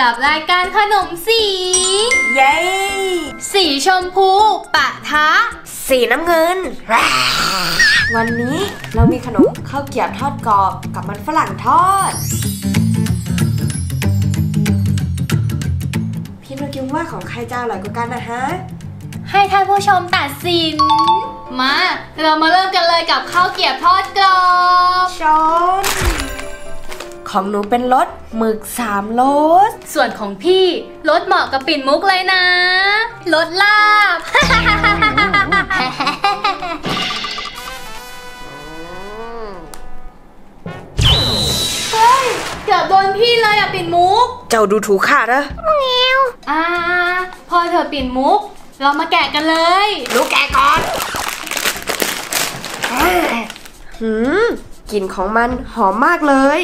กับรายการขนมสี เย้ สีชมพู ปะทะ สีน้ำเงิน วันนี้เรามีขนมข้าวเกรียบทอดกรอบกับมันฝรั่งทอด พี่นกยุงว่าของใครจะอร่อยกว่ากันนะฮะ ให้ท่านผู้ชมตัดสิน มา เรามาเริ่มกันเลยกับข้าวเกรียบทอดกรอบช้อน ของหนูเป็นรสหมึกสามรส ส่วนของพี่รสเหมาะกับปิ่นมุกเลยนะรสลาบ เฮ้ย เกือบโดนพี่เลยอะปิ่นมุก เจ้าดูถูกข้าเหรออ่า พอเธอปิ่นมุก เรามาแกะกันเลยลูกแกก่อน หืม กลิ่นของมันหอมมากเลย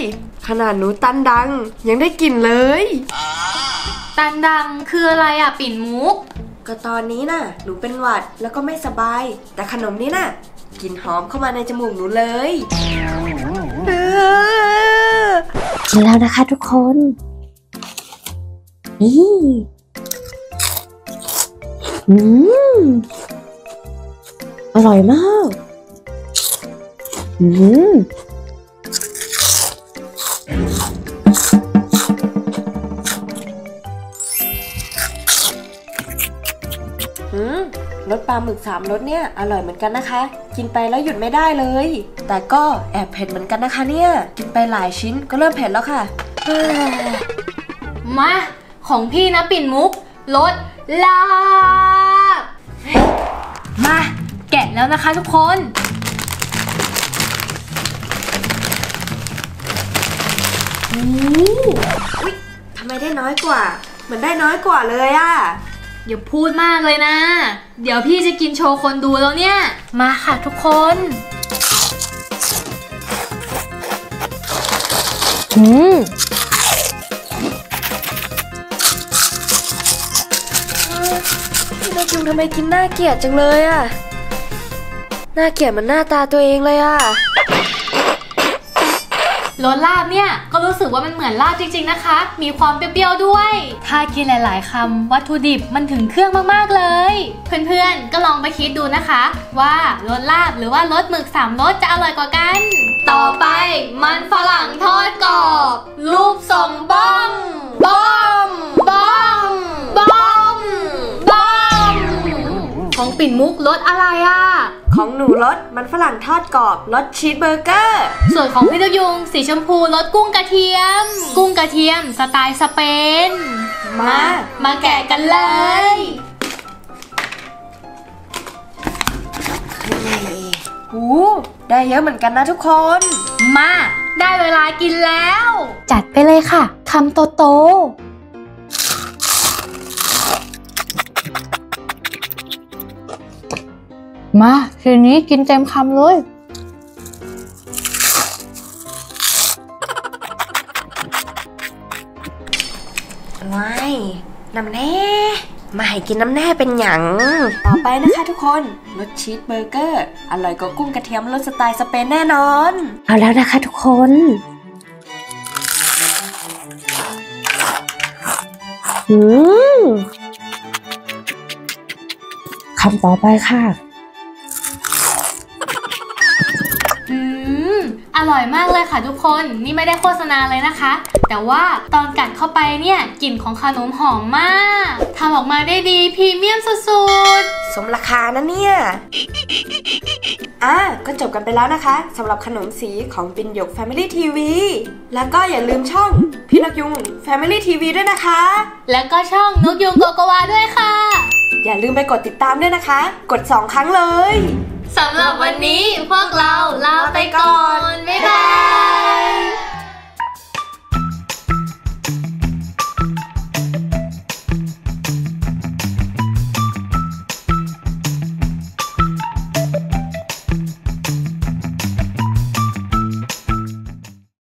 ขนาดหนูตันดังยังได้กลิ่นเลย ตันดังคืออะไรอะ ปิ่นมุก ก็ตอนนี้น่ะ หนูเป็นหวัดแล้วก็ไม่สบาย แต่ขนมนี้น่ะกลิ่นหอมเข้ามาในจมูกหนูเลยเออกินแล้วนะคะทุกคน นี่ อืม อร่อยมาก อืมหืมรสปลาหมึกสามรสเนี่ยอร่อยเหมือนกันนะคะ กินไปแล้วหยุดไม่ได้เลย แต่ก็แอบเผ็ดเหมือนกันนะคะเนี่ย กินไปหลายชิ้นก็เริ่มเผ็ดแล้วค่ะเฮ้ยมาของพี่นะปิ่นมุกรสลาบ มา แกะแล้วนะคะทุกคน อุ๊ยทำไมได้น้อยกว่า เหมือนได้น้อยกว่าเลยอะอย่าพูดมากเลยนะ เดี๋ยวพี่จะกินโชว์คนดูแล้วเนี่ย มาค่ะทุกคนอืมพี่นกยุงทำไมกินน่าเกลียดจังเลยอะน่าเกลียดเหมันหน้าตาตัวเองเลยอะ รสลาบเนี่ยก็รู้สึกว่ามันเหมือนลาบจริง ๆนะคะ มีความเปรี้ยวๆด้วย ถ้ากินหลาย ๆคำวัตถุดิบมันถึงเครื่องมากๆเลย เพื่อนๆ ก็ลองไปคิดดูนะคะ ว่ารสลาบหรือว่ารสหมึกสามรสจะอร่อยกว่ากัน ต่อไปมันฝรั่งทอดกรอบ รูปทรงบ้องบ้องบ้องบ้องบ้องของปิ่นมุกรสอะไรอะ ของหนูรสมันฝรั่งทอดกรอบรสชีสเบอร์เกอร์ ส่วนของพี่ตะยุง สีชมพูรสกุ้งกระเทียม กุ้งกระเทียม สไตล์สเปน มา มาแกะกันเลย หูได้เยอะเหมือนกันนะทุกคน มา ได้เวลากินแล้ว จัดไปเลยค่ะคำโตโต มาทีนี้กินเต็มคำเลย ว้ายน้ำแน่ มาให้กินน้ำแน่เป็นหยัง ต่อไปนะคะทุกคนรสชีสเบอร์เกอร์ อร่อยกว่ากุ้งกระเทียมรสสไตล์สเปนแน่นอน เอาแล้วนะคะทุกคน อืมคำต่อไปค่ะ อร่อยมากเลยค่ะทุกคนนี่ไม่ได้โฆษณาเลยนะคะ แต่ว่าตอนกัดเข้าไปเนี่ยกลิ่นของขนมหอมมากทำออกมาได้ดีพรีเมียมสุดสมราคานะเนี่ยอะก็จบกันไปแล้วนะคะสำหรับขนมสีของปินหยก Family TV แล้วก็อย่าลืมช่องพี่นกยุง Family TV ด้วยนะคะๆแล้วก็ช่องนกยุงโกโกวาด้วยค่ะ อย่าลืมไปกดติดตามด้วยนะคะ กด 2 ครั้งเลยสำหรับวันนี้พวกเรา